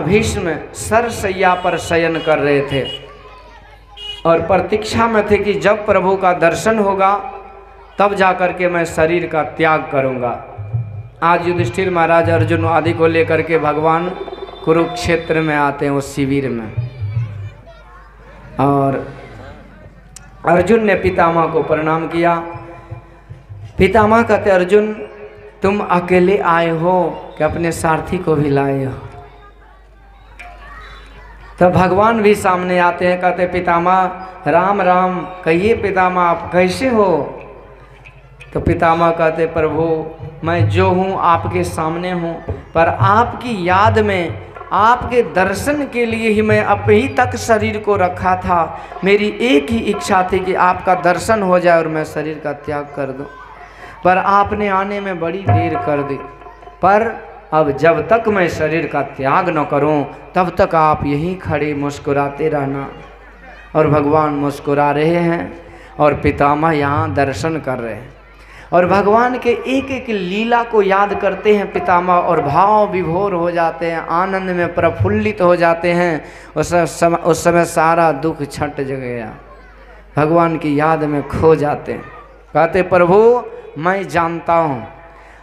भीष्म सरसैया पर शयन कर रहे थे और प्रतीक्षा में थे कि जब प्रभु का दर्शन होगा, तब जा कर के मैं शरीर का त्याग करूँगा। आज युधिष्ठिर महाराज अर्जुन आदि को लेकर के भगवान कुरुक्षेत्र में आते हैं उस शिविर में। और अर्जुन ने पितामह को प्रणाम किया। पितामह कहते, अर्जुन, तुम अकेले आए हो कि अपने सारथी को भी लाए हो? तब भगवान भी सामने आते हैं, कहते पितामह राम राम, कहिए पितामह आप कैसे हो? तो पितामह कहते प्रभु, मैं जो हूँ, आपके सामने हूँ, पर आपकी याद में, आपके दर्शन के लिए ही मैं अभी तक शरीर को रखा था। मेरी एक ही इच्छा थी कि आपका दर्शन हो जाए और मैं शरीर का त्याग कर दूँ, पर आपने आने में बड़ी देर कर दी। पर अब जब तक मैं शरीर का त्याग न करूँ, तब तक आप यहीं खड़े मुस्कुराते रहना। और भगवान मुस्कुरा रहे हैं और पितामह यहाँ दर्शन कर रहे हैं। और भगवान के एक एक लीला को याद करते हैं पितामह और भाव विभोर हो जाते हैं, आनंद में प्रफुल्लित हो जाते हैं। उस समय उस समय सारा दुख छट गया। भगवान की याद में खो जाते हैं। कहते, प्रभु, मैं जानता हूँ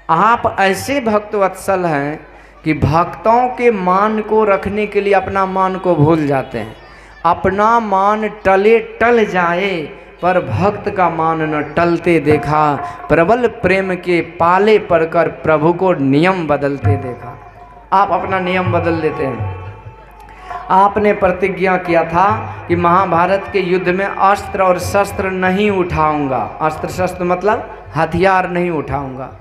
आप ऐसे भक्त वत्सल हैं कि भक्तों के मान को रखने के लिए अपना मान को भूल जाते हैं। अपना मान टले टल जाए, पर भक्त का मान न टलते देखा। प्रबल प्रेम के पाले पड़कर प्रभु को नियम बदलते देखा। आप अपना नियम बदल देते हैं। आपने प्रतिज्ञा किया था कि महाभारत के युद्ध में अस्त्र और शस्त्र नहीं उठाऊँगा। अस्त्र शस्त्र मतलब हथियार नहीं उठाऊँगा।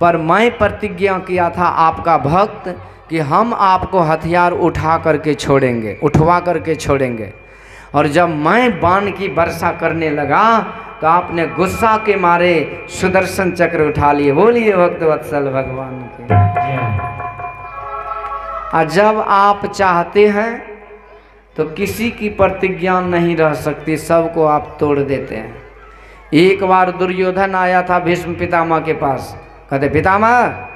पर मैं प्रतिज्ञा किया था आपका भक्त कि हम आपको हथियार उठा करके छोड़ेंगे, उठवा करके छोड़ेंगे। और जब मैं बाण की वर्षा करने लगा तो आपने गुस्सा के मारे सुदर्शन चक्र उठा लिए। बोलिए भक्त वत्सल भगवान के। और जब आप चाहते हैं तो किसी की प्रतिज्ञा नहीं रह सकती, सबको आप तोड़ देते हैं। एक बार दुर्योधन आया था भीष्म पितामह के पास। कहते, पितामह,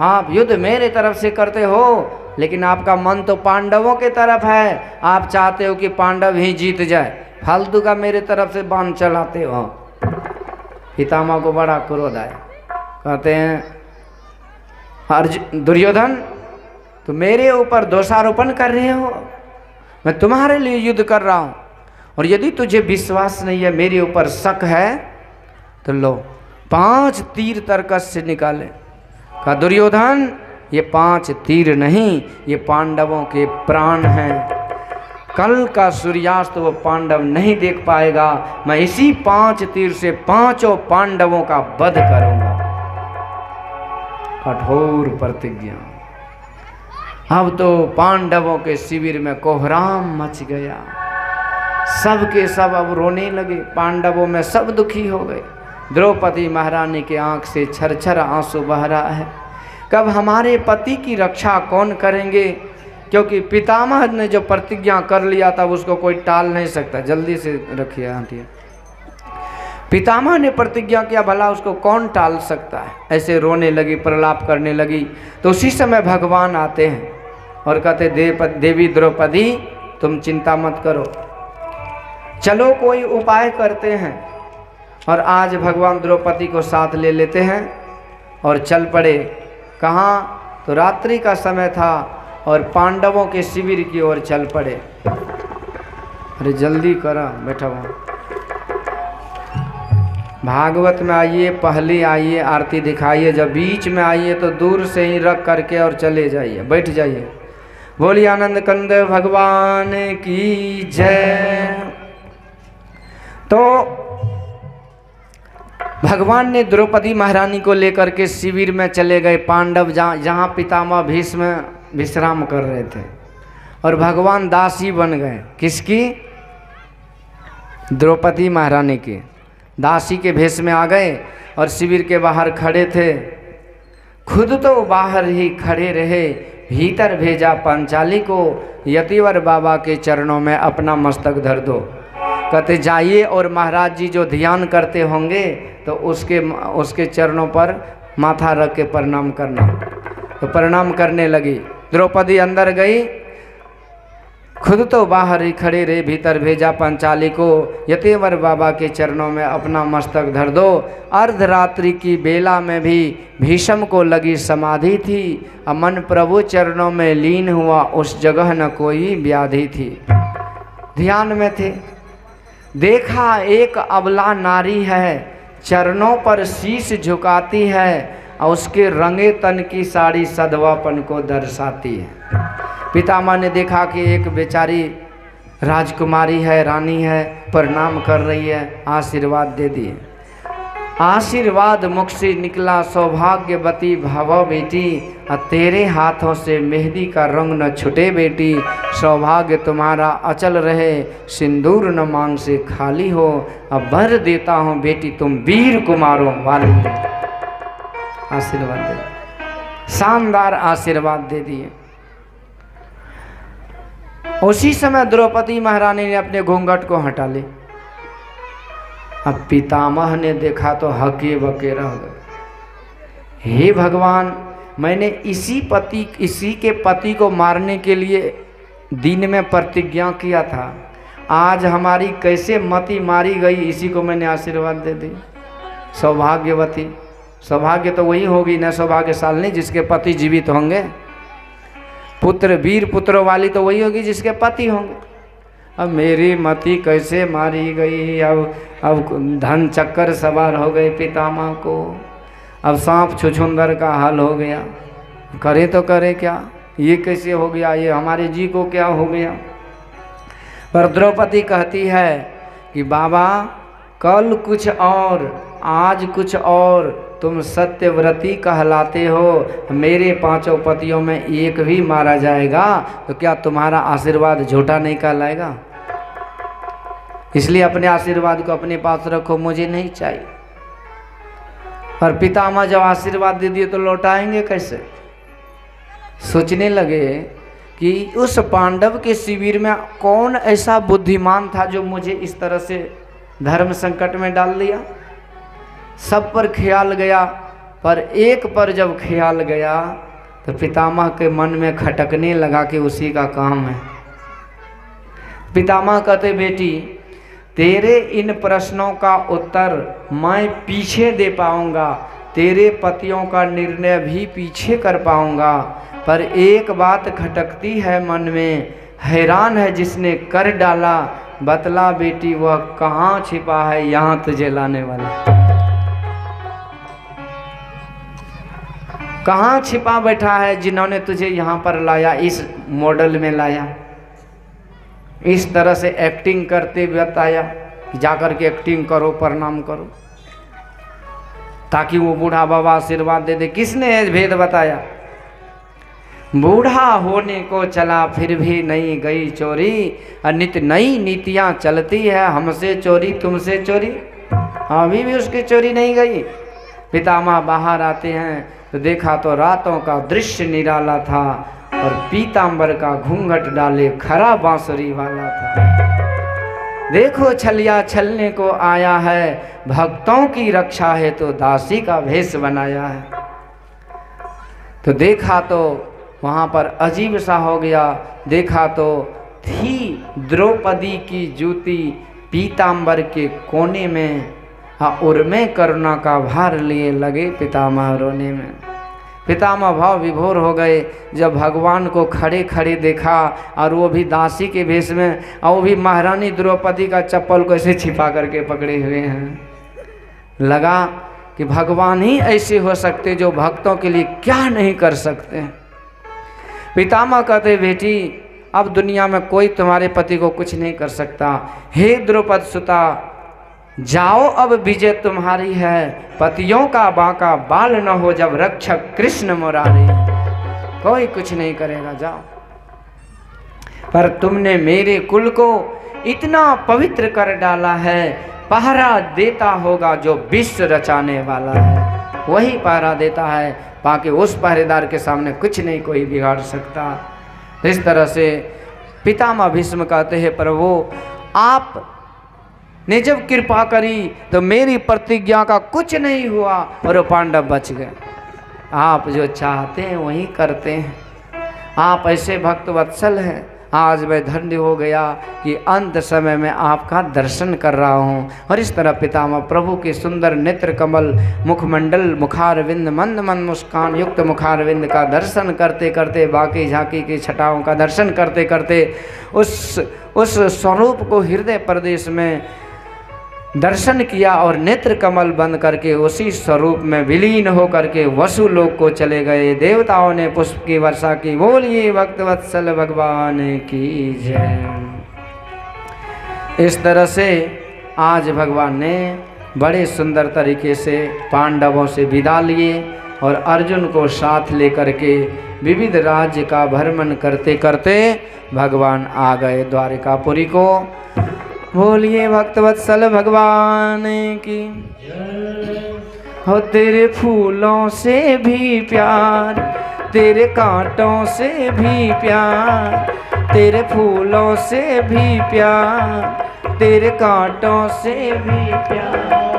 आप युद्ध मेरे तरफ़ से करते हो, लेकिन आपका मन तो पांडवों के तरफ़ है। आप चाहते हो कि पांडव ही जीत जाए। फालतू का मेरे तरफ़ से बाण चलाते हो। पितामह को बड़ा क्रोध आया। कहते हैं अर्जुन दुर्योधन तो मेरे ऊपर दोषारोपण कर रहे हो। मैं तुम्हारे लिए युद्ध कर रहा हूँ। और यदि तुझे विश्वास नहीं है, मेरे ऊपर शक है तो लो। पाँच तीर तर्कस से निकाले। का दुर्योधन, ये पाँच तीर नहीं, ये पांडवों के प्राण हैं। कल का सूर्यास्त वो पांडव नहीं देख पाएगा। मैं इसी पाँच तीर से पाँचों पांडवों का वध करूँगा। कठोर प्रतिज्ञा। अब तो पांडवों के शिविर में कोहराम मच गया। सब के सब अब रोने लगे। पांडवों में सब दुखी हो गए। द्रौपदी महारानी के आँख से छरछर आँसू बह रहा है। कब हमारे पति की रक्षा कौन करेंगे? क्योंकि पितामह ने जो प्रतिज्ञा कर लिया था, उसको कोई टाल नहीं सकता। जल्दी से रखिए आंटिया पितामह ने प्रतिज्ञा किया, भला उसको कौन टाल सकता है? ऐसे रोने लगी, प्रलाप करने लगी। तो उसी समय भगवान आते हैं और कहते, देव देवी द्रौपदी, तुम चिंता मत करो। चलो कोई उपाय करते हैं। और आज भगवान द्रौपदी को साथ ले लेते हैं और चल पड़े। कहाँ? तो रात्रि का समय था और पांडवों के शिविर की ओर चल पड़े। अरे जल्दी करा, बैठा वहाँ भागवत में आइए, पहले आइए, आरती दिखाइए, जब बीच में आइए तो दूर से ही रख करके और चले जाइए, बैठ जाइए। बोलिए, आनंद कंद, भगवान की जय। तो भगवान ने द्रौपदी महारानी को लेकर के शिविर में चले गए। पांडव जहाँ जहाँ पितामह भीष्म विश्राम कर रहे थे और भगवान दासी बन गए। किसकी? द्रौपदी महारानी की। दासी के भेष में आ गए और शिविर के बाहर खड़े थे। खुद तो बाहर ही खड़े रहे। भीतर भेजा पंचाली को यतिवर बाबा के चरणों में अपना मस्तक धर दो। कहते, जाइए और महाराज जी जो ध्यान करते होंगे तो उसके उसके चरणों पर माथा रख के प्रणाम करना। तो प्रणाम करने लगी। द्रौपदी अंदर गई। खुद तो बाहर ही खड़े रहे, भीतर भेजा पंचाली को, यतेवर बाबा के चरणों में अपना मस्तक धर दो। अर्धरात्रि की बेला में भी भीषम को लगी समाधि थी। अमन प्रभु चरणों में लीन हुआ, उस जगह न कोई व्याधि थी। ध्यान में थे। देखा एक अबला नारी है, चरणों पर शीश झुकाती है और उसके रंगे तन की साड़ी सदवापन को दर्शाती है। पितामह ने देखा कि एक बेचारी राजकुमारी है, रानी है, प्रणाम कर रही है, आशीर्वाद दे दिए। आशीर्वाद मुख से निकला, सौभाग्यवती भव बेटी। और तेरे हाथों से मेहंदी का रंग न छुटे बेटी। सौभाग्य तुम्हारा अचल रहे, सिंदूर न मांग से खाली हो। अब भर देता हूँ बेटी, तुम वीर कुमारों वाली। आशीर्वाद दे। शानदार आशीर्वाद दे दिए। उसी समय द्रौपदी महारानी ने अपने घूंघट को हटा ली। अब पितामह ने देखा तो हके बके रह गए। हे भगवान, मैंने इसी पति, इसी के पति को मारने के लिए दिन में प्रतिज्ञा किया था। आज हमारी कैसे मति मारी गई, इसी को मैंने आशीर्वाद दे दी। सौभाग्यवती, सौभाग्य तो वही होगी, न सौभाग्यशालिनी जिसके पति जीवित होंगे। पुत्र, वीर पुत्र वाली तो वही होगी, जिसके पति होंगे। अब मेरी मति कैसे मारी गई? अब अब धन चक्कर सवार हो गए पितामह को। अब सांप छुछुंदर का हाल हो गया। करे तो करे क्या? ये कैसे हो गया? ये हमारे जी को क्या हो गया? पर द्रौपदी कहती है कि, बाबा, कल कुछ और, आज कुछ और तुम सत्यव्रती कहलाते हो। मेरे पाँचों पतियों में एक भी मारा जाएगा तो क्या तुम्हारा आशीर्वाद झूठा नहीं कहलाएगा? इसलिए अपने आशीर्वाद को अपने पास रखो, मुझे नहीं चाहिए। और पितामह जब आशीर्वाद दे दिए तो लौटाएँगे कैसे? सोचने लगे कि उस पांडव के शिविर में कौन ऐसा बुद्धिमान था जो मुझे इस तरह से धर्म संकट में डाल दिया? सब पर ख्याल गया, पर एक पर जब ख्याल गया तो पितामह के मन में खटकने लगा कि उसी का काम है। पितामह कहते, बेटी तेरे इन प्रश्नों का उत्तर मैं पीछे दे पाऊँगा, तेरे पतियों का निर्णय भी पीछे कर पाऊँगा। पर एक बात खटकती है मन में, हैरान है जिसने कर डाला। बतला बेटी, वह कहाँ छिपा है यहाँ तुझे लाने वाला? कहाँ छिपा बैठा है जिन्होंने तुझे यहाँ पर लाया, इस मॉडल में लाया? इस तरह से एक्टिंग करते बताया जाकर के एक्टिंग करो, प्रणाम करो, ताकि वो बूढ़ा बाबा आशीर्वाद दे दे। किसने भेद बताया? बूढ़ा होने को चला, फिर भी नहीं गई चोरी। नित नई नीतियाँ चलती है, हमसे चोरी, तुमसे चोरी। अभी भी उसकी चोरी नहीं गई। पितामह बाहर आते हैं तो देखा तो रातों का दृश्य निराला था। और पीताम्बर का घूंघट डाले खरा बांसुरी वाला था। देखो छलिया छलने को आया है, भक्तों की रक्षा है तो दासी का भेष बनाया है। तो देखा तो वहाँ पर अजीब सा हो गया, देखा तो थी द्रौपदी की जूती पीताम्बर के कोने में हाँ उर्मे करुणा का भार लिए लगे पितामह रोने में। पितामह भाव विभोर हो गए। जब भगवान को खड़े खड़े देखा और वो भी दासी के भेष में और वो भी महारानी द्रौपदी का चप्पल को ऐसे छिपा करके पकड़े हुए हैं। लगा कि भगवान ही ऐसे हो सकते जो भक्तों के लिए क्या नहीं कर सकते। पितामह कहते, बेटी, अब दुनिया में कोई तुम्हारे पति को कुछ नहीं कर सकता। हे द्रौपद सुता जाओ अब विजय तुम्हारी है। पतियों का बाका बाल न हो जब रक्षक कृष्ण मुरारी कोई कुछ नहीं करेगा, जाओ। पर तुमने मेरे कुल को इतना पवित्र कर डाला है, पहरा देता होगा जो विश्व रचाने वाला है। वही पहरा देता है, बाकी उस पहरेदार के सामने कुछ नहीं, कोई बिगाड़ सकता। इस तरह से पितामह भीष्म कहते हैं, प्रभु, आप ने जब कृपा करी तो मेरी प्रतिज्ञा का कुछ नहीं हुआ और पांडव बच गए। आप जो चाहते हैं, वही करते हैं। आप ऐसे भक्त वत्सल हैं। आज मैं धन्य हो गया कि अंत समय में आपका दर्शन कर रहा हूँ। और इस तरह पितामह प्रभु के सुंदर नेत्र कमल, मुखमंडल, मुखारविंद, मंद मंद मुस्कान, युक्त मुखारविंद का दर्शन करते करते, बाकी झांकी की छटाओं का दर्शन करते करते, उस उस स्वरूप को हृदय प्रदेश में दर्शन किया और नेत्र कमल बंद करके उसी स्वरूप में विलीन होकर के वसु लोक को चले गए। देवताओं ने पुष्प की वर्षा की। बोलिए भक्त वत्सल भगवान की जय। इस तरह से आज भगवान ने बड़े सुंदर तरीके से पांडवों से विदा लिए और अर्जुन को साथ लेकर के विविध राज्य का भ्रमण करते करते भगवान आ गए। द्वारिकापुरी को बोलिए भक्तवत्सल भगवान की। हो तेरे फूलों से भी प्यार, तेरे कांटों से भी प्यार, तेरे फूलों से भी प्यार, तेरे कांटों से भी प्यार।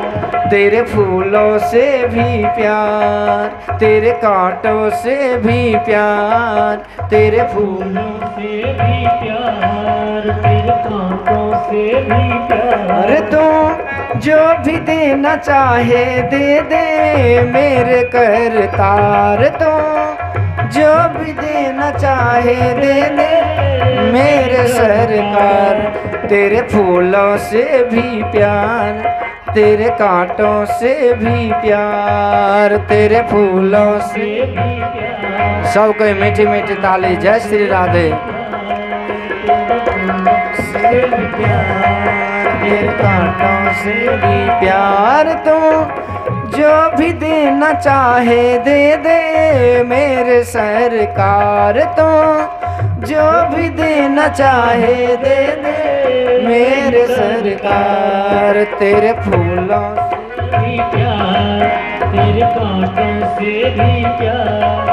तेरे फूलों से भी प्यार, तेरे कांटों से भी प्यार, तेरे फूलों से भी प्यार, तेरे कांटों से भी प्यार। तू जो भी देना चाहे दे दे मेरे कर तार। तो जो भी देना चाहे दे दे मेरे सरकार। तेरे फूलों से भी प्यार, तेरे कांटों से भी प्यार, तेरे फूलों से सब कोई मीठी मीठी ताली, जय श्री राधे। कांटों से भी प्यार तो जो भी देना चाहे दे दे मेरे सरकार तो जो भी देना चाहे दे दे। मेरे सरकार, तेरे फूलों से भी प्यार, तेरे कांटों से भी प्यार।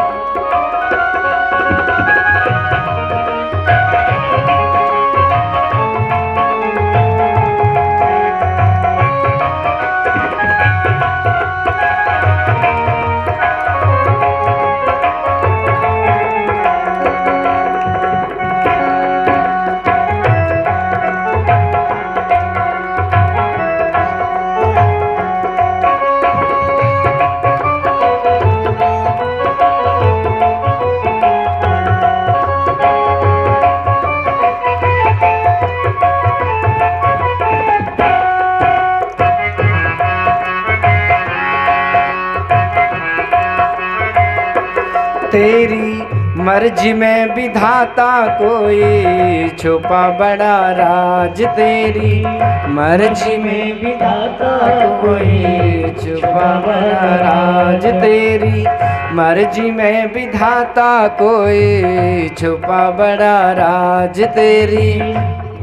मर्ज़ी में विधाता कोई, छुपा बड़ा राज तेरी। मर्ज़ी में विधाता कोई, छुपा बड़ा राज तेरी। मर्ज़ी में विधाता कोई, छुपा बड़ा राज तेरी।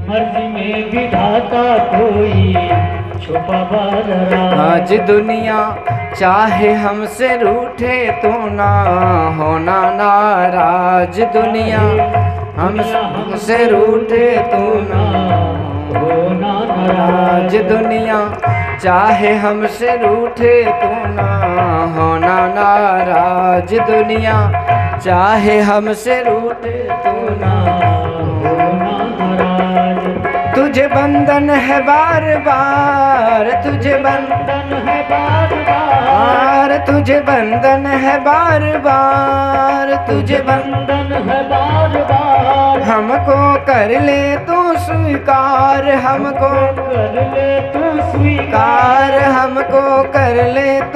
मर्ज़ी में विधाता कोई आज दुनिया चाहे हमसे रूठे तो ना होना नाराज़। दुनिया हमसे रूठे तो ना होना नाराज़। दुनिया चाहे हमसे रूठे तो ना होना नाराज़। दुनिया चाहे हमसे रूठे तो ना तुझे बंधन है बार बार तुझे बंधन है बार बार। तुझे बंधन है बार बार तुझे बंधन बंधन है बार बार। हमको कर ले तू स्वीकार हमको कर ले तू स्वीकार। हमको कर ले तू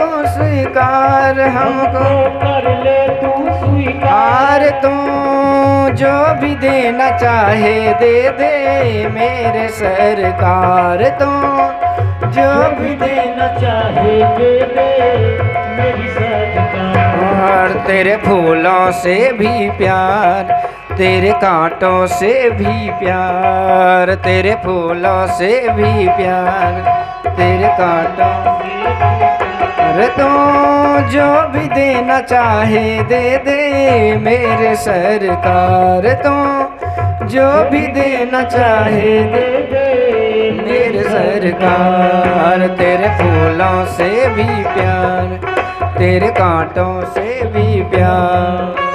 स्वीकार हमको। कर ले तू स्वीकार। तू जो भी देना चाहे दे दे मेरे सरकार तू। जो भी देना चाहे दे दे मेरी सरकार। तेरे फूलों से भी प्यार तेरे कांटों से भी प्यार तेरे फूलों से भी प्यार तेरे कांटों अरे दो, जो भी देना चाहे दे दे। मेरे सरकार तो जो भी देना चाहे दे दे। मेरे सरकार तेरे फूलों से भी प्यार, तेरे कांटों से भी प्यार।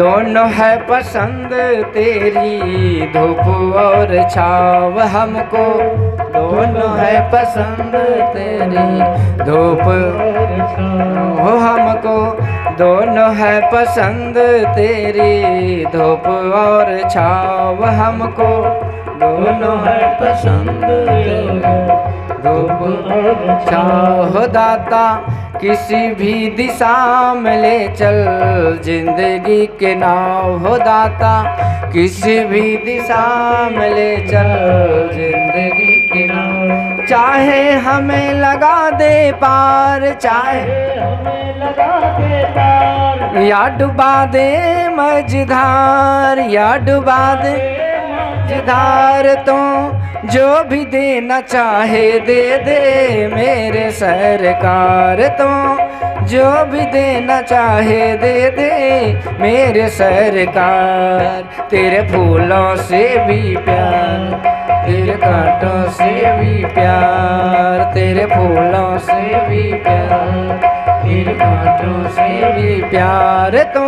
दोनों है पसंद, तेरी धूप और छाव हमको। दोनों है पसंद, तेरी धूप हो हमको। दोनों है पसंद, तेरी धूप और छाव हमको। दोनों है पसंद, तेरी चाहो दाता, किसी भी दिशा में ले चल। ज़िंदगी के नाव हो दाता, किसी भी दिशा में ले चल। ज़िंदगी के नाव चाहे हमें लगा दे पार, चाहे या डुबा दे मझधार, या डुबा दे मझधार तो जो भी देना चाहे दे दे मेरे सरकार तो। जो भी देना चाहे दे दे मेरे सरकार। तेरे फूलों से भी प्यार, तेरे कांटों से भी प्यार, तेरे फूलों से भी प्यार। तेरे कांटों से भी प्यार तो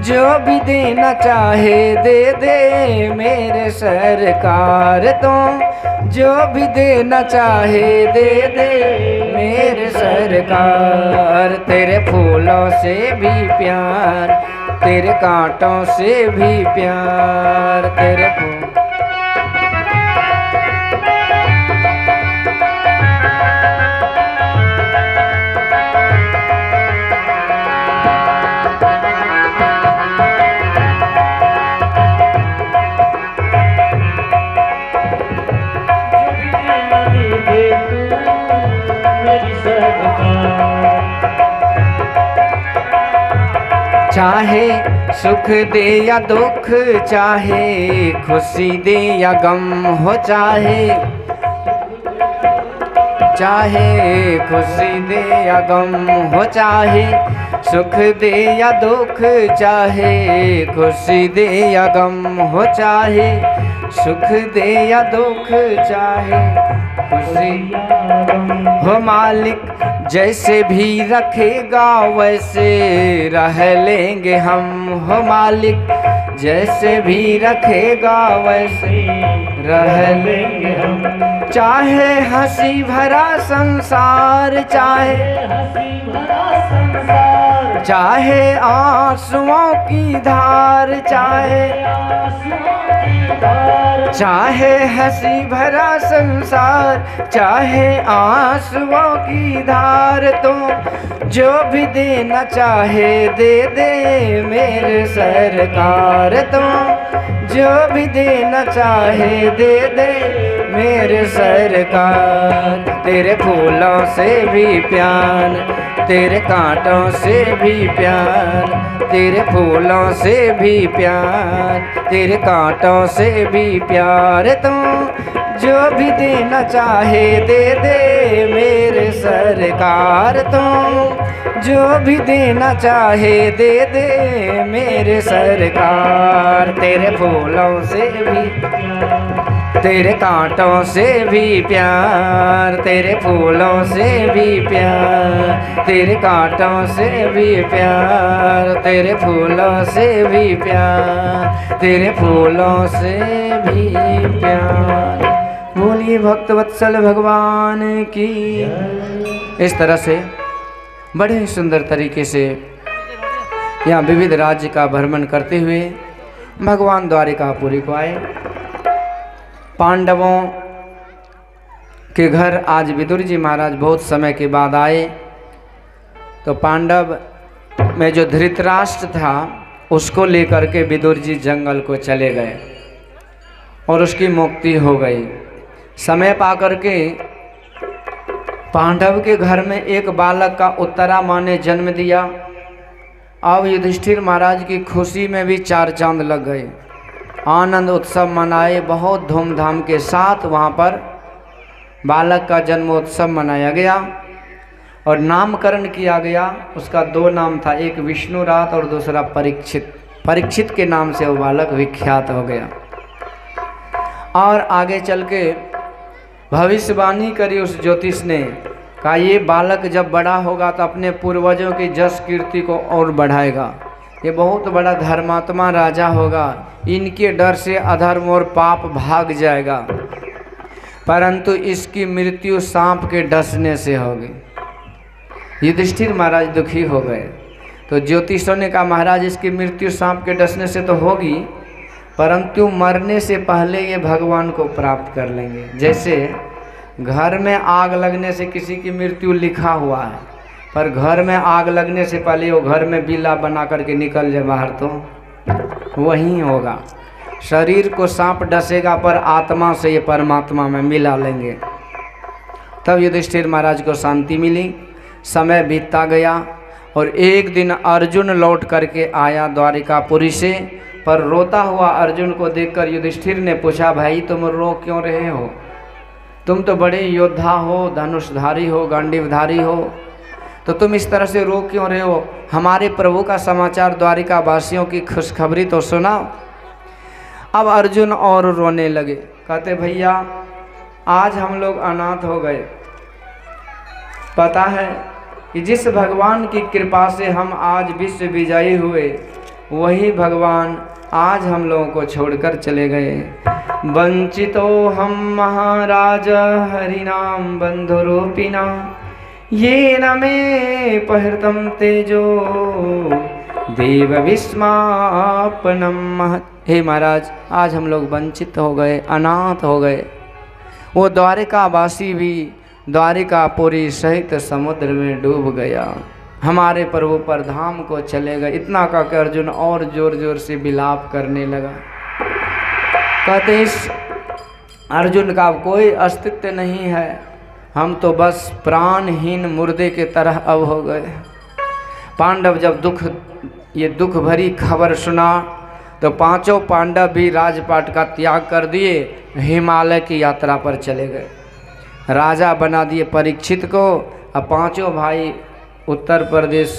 जो भी देना चाहे दे दे मेरे सरकार तो। जो भी देना चाहे दे दे मेरे सरकार। तेरे फूलों से भी प्यार, तेरे कांटों से भी प्यार, तेरे फूल चाहे, सुख दे या दुख चाहे, खुशी दे या गम हो चाहे। चाहे, खुशी दे या गम हो चाहे, सुख दे या दुख चाहे, खुशी दे या गम हो चाहे, सुख दे या दुख चाहे, खुशी हो मालिक जैसे भी रखेगा वैसे रह लेंगे हम, हो मालिक। जैसे भी रखेगा वैसे रह लेंगे हम। चाहे हँसी भरा संसार, चाहे हँसी भरा संसार। चाहे आंसुओं की धार, चाहे चाहे हँसी भरा संसार, चाहे आंसुओं की धार तो जो भी देना चाहे दे दे मेरे सरकार तो। जो भी देना चाहे दे दे मेरे सरकार, तेरे फूलों से भी प्यार। तेरे कांटों से भी प्यार, तेरे फूलों से भी प्यार, तेरे कांटों से भी प्यार तू जो भी देना चाहे दे दे मेरे सरकार तू जो भी देना चाहे दे दे मेरे सरकार, तेरे फूलों से भी तेरे कांटों से भी प्यार, तेरे फूलों से भी प्यार, तेरे कांटों से भी प्यार, तेरे फूलों से भी प्यार, तेरे फूलों से भी प्यार। बोलिए भक्त वत्सल भगवान की। इस तरह से बड़े ही सुंदर तरीके से यहाँ विविध राज्य का भ्रमण करते हुए भगवान द्वारिकापुरी को आए। पांडवों के घर आज विदुर जी महाराज बहुत समय के बाद आए। तो पांडव में जो धृतराष्ट्र था, उसको लेकर के विदुर जी जंगल को चले गए और उसकी मुक्ति हो गई। समय पा करके पांडव के घर में एक बालक का उत्तरा माँ ने जन्म दिया। अब युधिष्ठिर महाराज की खुशी में भी चार चाँद लग गए। आनंद उत्सव मनाए, बहुत धूमधाम के साथ वहाँ पर बालक का जन्मोत्सव मनाया गया और नामकरण किया गया। उसका दो नाम था, एक विष्णु रात और दूसरा परीक्षित। परीक्षित के नाम से वो बालक विख्यात हो गया। और आगे चल के भविष्यवाणी करी उस ज्योतिष ने, कहा, ये बालक जब बड़ा होगा तो अपने पूर्वजों की जस कीर्ति को और बढ़ाएगा। ये बहुत बड़ा धर्मात्मा राजा होगा। इनके डर से अधर्म और पाप भाग जाएगा। परंतु इसकी मृत्यु सांप के डसने से होगी। युधिष्ठिर महाराज दुखी हो गए। तो ज्योतिषों ने कहा, महाराज, इसकी मृत्यु सांप के डसने से तो होगी, परंतु मरने से पहले ये भगवान को प्राप्त कर लेंगे। जैसे घर में आग लगने से किसी की मृत्यु लिखा हुआ है। पर घर में आग लगने से पहले वो घर में बिल्ला बना करके निकल जाए बाहर तो। वही होगा। शरीर को सांप डसेगा, पर आत्मा से ये परमात्मा में मिला लेंगे। तब युधिष्ठिर महाराज को शांति मिली, समय बीतता गया और एक दिन अर्जुन लौट करके आया द्वारिकापुरी से, पर रोता हुआ अर्जुन को देखकर युधिष्ठिर ने पूछा, भाई, तुम रो क्यों रहे हो? तुम तो बड़े योद्धा हो, धनुषधारी हो, गांडीवधारी हो तो तुम इस तरह से रो क्यों रहे हो? हमारे प्रभु का समाचार द्वारिका वासियों की खुशखबरी तो सुनाओ। अब अर्जुन और रोने लगे। कहते, भैया, आज हम लोग अनाथ हो गए। पता है कि जिस भगवान की कृपा से हम आज विश्व विजयी हुए, वही भगवान आज हम लोगों को छोड़कर चले गए। वंचितो हम महाराज हरिनाम बंधुरूपिना ये न मे पहृतम तेजो। देव विस्मापनम। हे महाराज, आज हम लोग वंचित हो गए, अनाथ हो गए। वो द्वारिका वासी भी द्वारिकापुरी सहित समुद्र में डूब गया। हमारे प्रभु पर धाम को चले गए। इतना का के अर्जुन और ज़ोर ज़ोर से विलाप करने लगा। कहते इस अर्जुन का कोई अस्तित्व नहीं है। हम तो बस प्राणहीन मुर्दे के तरह अब हो गए। पांडव जब दुख, ये दुख भरी खबर सुना तो पाँचों पांडव भी राजपाट का त्याग कर दिए, हिमालय की यात्रा पर चले गए। राजा बना दिए परीक्षित को और पाँचों भाई उत्तर प्रदेश,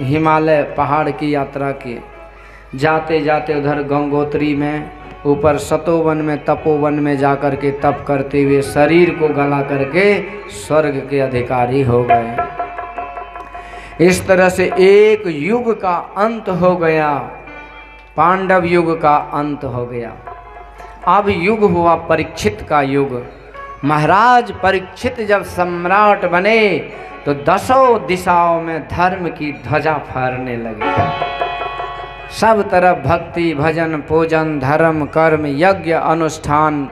हिमालय पहाड़ की यात्रा किए। जाते जाते उधर गंगोत्री में ऊपर सतोवन में, तपोवन में जाकर के तप करते हुए शरीर को गला करके स्वर्ग के अधिकारी हो गए। इस तरह से एक युग का अंत हो गया। पांडव युग का अंत हो गया। अब युग हुआ परीक्षित का युग। महाराज परीक्षित जब सम्राट बने तो दसों दिशाओं में धर्म की ध्वजा फहरने लगी। सब तरफ़ भक्ति, भजन, पूजन, धर्म, कर्म, यज्ञ, अनुष्ठान,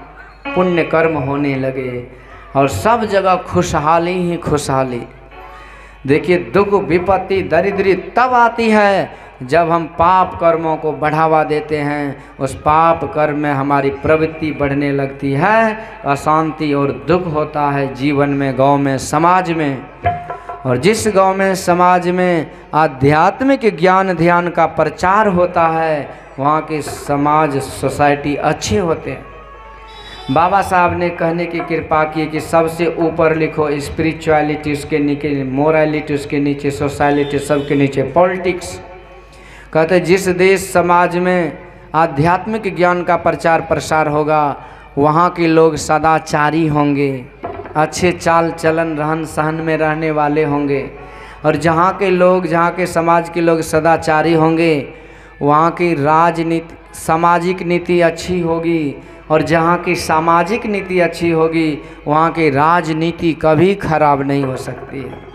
पुण्य कर्म होने लगे और सब जगह खुशहाली ही खुशहाली। देखिए, दुख, विपत्ति, दरिद्री तब आती है जब हम पाप कर्मों को बढ़ावा देते हैं। उस पाप कर्म में हमारी प्रवृत्ति बढ़ने लगती है, अशांति और दुख होता है जीवन में, गाँव में, समाज में। और जिस गाँव में समाज में आध्यात्मिक ज्ञान ध्यान का प्रचार होता है, वहाँ के समाज, सोसाइटी अच्छे होते हैं। बाबा साहब ने कहने की कृपा की कि सबसे ऊपर लिखो स्पिरिचुअलिटी उसके नीचे मोरालिटी उसके नीचे सोसाइलिटी सबके नीचे पॉलिटिक्स कहते जिस देश, समाज में आध्यात्मिक ज्ञान का प्रचार प्रसार होगा, वहाँ के लोग सदाचारी होंगे। अच्छे चाल चलन रहन सहन में रहने वाले होंगे। और जहाँ के लोग, जहाँ के समाज के लोग सदाचारी होंगे, वहाँ की राजनीति, सामाजिक नीति अच्छी होगी। और जहाँ की सामाजिक नीति अच्छी होगी, वहाँ की राजनीति कभी खराब नहीं हो सकती है।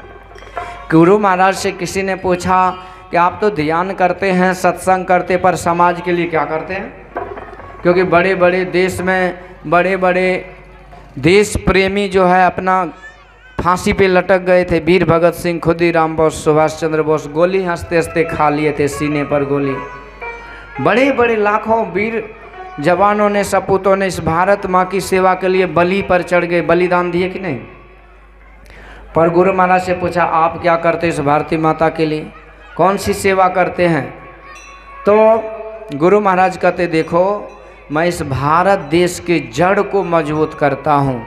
गुरु महाराज से किसी ने पूछा कि आप तो ध्यान करते हैं, सत्संग करते, पर समाज के लिए क्या करते हैं? क्योंकि बड़े बड़े देश में बड़े बड़े देश प्रेमी जो है अपना फांसी पे लटक गए थे। वीर भगत सिंह, खुदीराम बोस, सुभाष चंद्र बोस, गोली हँसते हँसते खा लिए थे सीने पर गोली। बड़े बड़े लाखों वीर जवानों ने, सपूतों ने इस भारत माँ की सेवा के लिए बलि पर चढ़ गए। बलिदान दिए कि नहीं? पर गुरु महाराज से पूछा, आप क्या करते इस भारती माता के लिए? कौन सी सेवा करते हैं? तो गुरु महाराज कहते, देखो मैं इस भारत देश के जड़ को मज़बूत करता हूँ।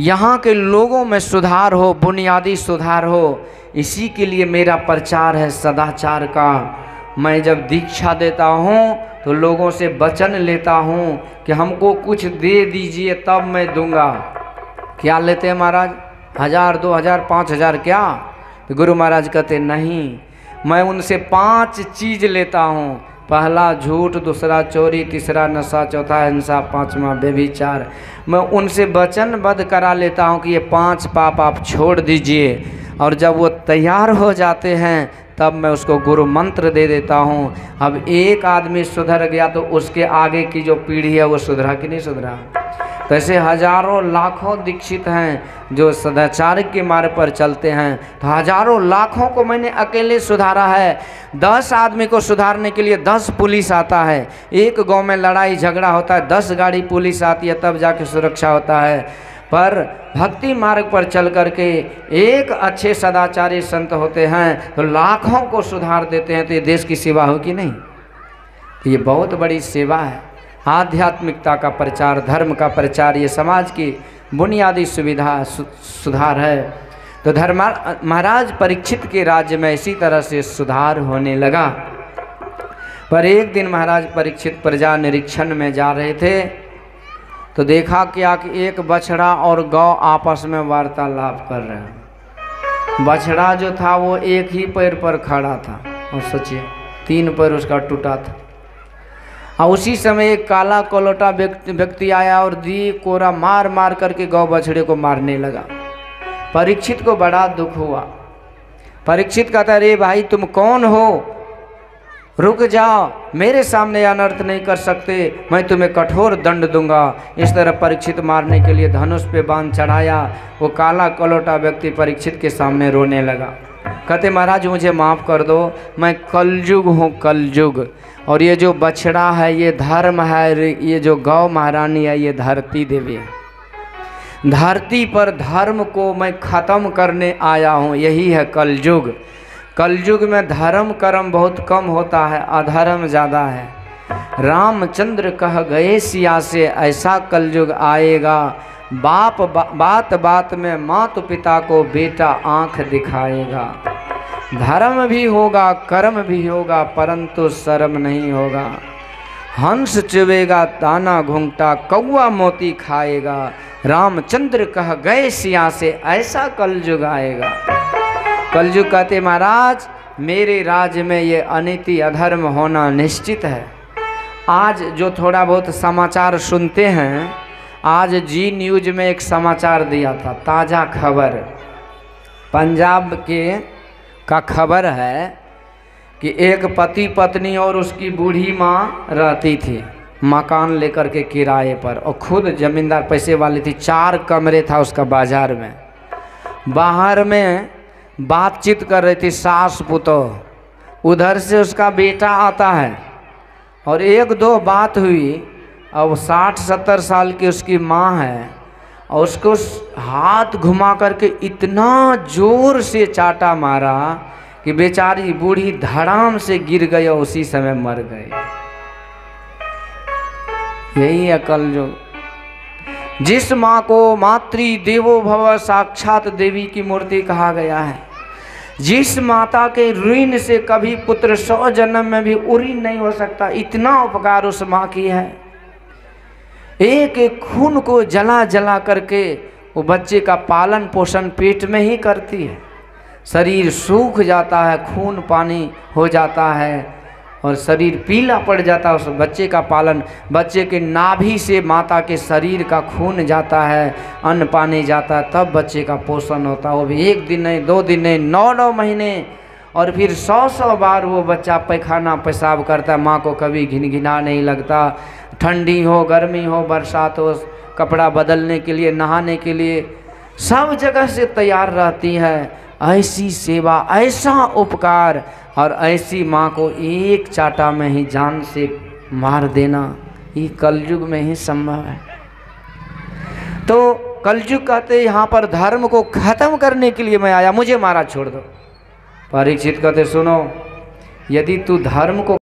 यहाँ के लोगों में सुधार हो, बुनियादी सुधार हो, इसी के लिए मेरा प्रचार है सदाचार का। मैं जब दीक्षा देता हूँ तो लोगों से वचन लेता हूँ कि हमको कुछ दे दीजिए, तब मैं दूँगा। क्या लेते हैं महाराज? हज़ार, दो हज़ार, पाँच हज़ार क्या? तो गुरु महाराज कहते, नहीं, मैं उनसे पाँच चीज़ लेता हूँ। पहला झूठ, दूसरा चोरी, तीसरा नशा, चौथा हिंसा, पांचवा बेभिचार मैं उनसे वचनबद्ध करा लेता हूँ कि ये पाँच पाप आप छोड़ दीजिए। और जब वो तैयार हो जाते हैं, तब मैं उसको गुरु मंत्र दे देता हूँ। अब एक आदमी सुधर गया तो उसके आगे की जो पीढ़ी है, वो सुधरा कि नहीं सुधरा? ऐसे हज़ारों लाखों दीक्षित हैं जो सदाचार के मार्ग पर चलते हैं। तो हज़ारों लाखों को मैंने अकेले सुधारा है। दस आदमी को सुधारने के लिए दस पुलिस आता है। एक गाँव में लड़ाई झगड़ा होता है। दस गाड़ी पुलिस आती है, तब जाके सुरक्षा होता है। पर भक्ति मार्ग पर चल करके एक अच्छे सदाचारी संत होते हैं तो लाखों को सुधार देते हैं। तो ये देश की सेवा हो कि नहीं? तो ये बहुत बड़ी सेवा है। आध्यात्मिकता का प्रचार धर्म का प्रचार ये समाज की बुनियादी सुविधा सु, सुधार है। तो धर्मा महाराज परीक्षित के राज्य में इसी तरह से सुधार होने लगा। पर एक दिन महाराज परीक्षित प्रजा निरीक्षण में जा रहे थे तो देखा क्या कि एक बछड़ा और गौ आपस में वार्तालाप कर रहे हैं। बछड़ा जो था वो एक ही पैर पर खड़ा था। और सोचिए तीन पैर उसका टूटा था। और उसी समय एक काला कोलोटा व्यक्ति आया और दी कोरा मार मार करके गौ बछड़े को मारने लगा। परीक्षित को बड़ा दुख हुआ। परीक्षित कहता, अरे भाई, तुम कौन हो? रुक जाओ, मेरे सामने अनर्थ नहीं कर सकते। मैं तुम्हें कठोर दंड दूँगा। इस तरह परीक्षित मारने के लिए धनुष पे बाँध चढ़ाया। वो काला कलोटा व्यक्ति परीक्षित के सामने रोने लगा। कहते, महाराज, मुझे माफ़ कर दो। मैं कलयुग हूँ, कलयुग। और ये जो बछड़ा है ये धर्म है ये जो गौ महारानी है ये धरती देवी है। धरती पर धर्म को मैं ख़त्म करने आया हूँ यही है कलयुग। कलयुग में धर्म कर्म बहुत कम होता है अधर्म ज़्यादा है। रामचंद्र कह गए सिया से ऐसा कलयुग आएगा बाप बा, बात बात में मात पिता को बेटा आँख दिखाएगा। धर्म भी होगा, कर्म भी होगा, परंतु शर्म नहीं होगा। हंस चुबेगा ताना घूंघटा कौआ मोती खाएगा। रामचंद्र कह गए सिया से, ऐसा कलयुग आएगा। कलयुग कहते, महाराज, मेरे राज्य में ये अनिति अधर्म होना निश्चित है। आज जो थोड़ा बहुत समाचार सुनते हैं, आज जी न्यूज़ में एक समाचार दिया था, ताज़ा खबर। पंजाब के का खबर है कि एक पति पत्नी और उसकी बूढ़ी माँ रहती थी, मकान लेकर के किराए पर। और खुद ज़मींदार, पैसे वाली थी, चार कमरे था उसका बाज़ार में। बाहर में बातचीत कर रही थी सास पुतो। उधर से उसका बेटा आता है और एक दो बात हुई। अब साठ सत्तर साल की उसकी माँ है। और उसको हाथ घुमा करके इतना ज़ोर से चाटा मारा कि बेचारी बूढ़ी धड़ाम से गिर गई और उसी समय मर गई। यही है कल जो। जिस माँ को मातृ देवो भव साक्षात देवी की मूर्ति कहा गया है, जिस माता के ऋण से कभी पुत्र सौ जन्म में भी उऋण नहीं हो सकता, इतना उपकार उस माँ की है। एक एक खून को जला जला करके वो बच्चे का पालन पोषण पेट में ही करती है। शरीर सूख जाता है, खून पानी हो जाता है और शरीर पीला पड़ जाता है उस बच्चे का पालन। बच्चे के नाभि से माता के शरीर का खून जाता है, अन्न पानी जाता है, तब बच्चे का पोषण होता है। वो भी एक दिन नहीं, दो दिन नहीं नौ नौ महीने और फिर सौ सौ बार वो बच्चा पैखाना पेशाब करता है माँ को कभी घिन घिना नहीं लगता। ठंडी हो, गर्मी हो, बरसात हो, कपड़ा बदलने के लिए, नहाने के लिए, सब जगह से तैयार रहती है। ऐसी सेवा, ऐसा उपकार और ऐसी माँ को एक चाटा में ही जान से मार देना, ये कलयुग में ही संभव है। तो कलयुग कहते यहाँ पर धर्म को खत्म करने के लिए मैं आया, मुझे मारा छोड़ दो। परीक्षित कहते सुनो यदि तू धर्म को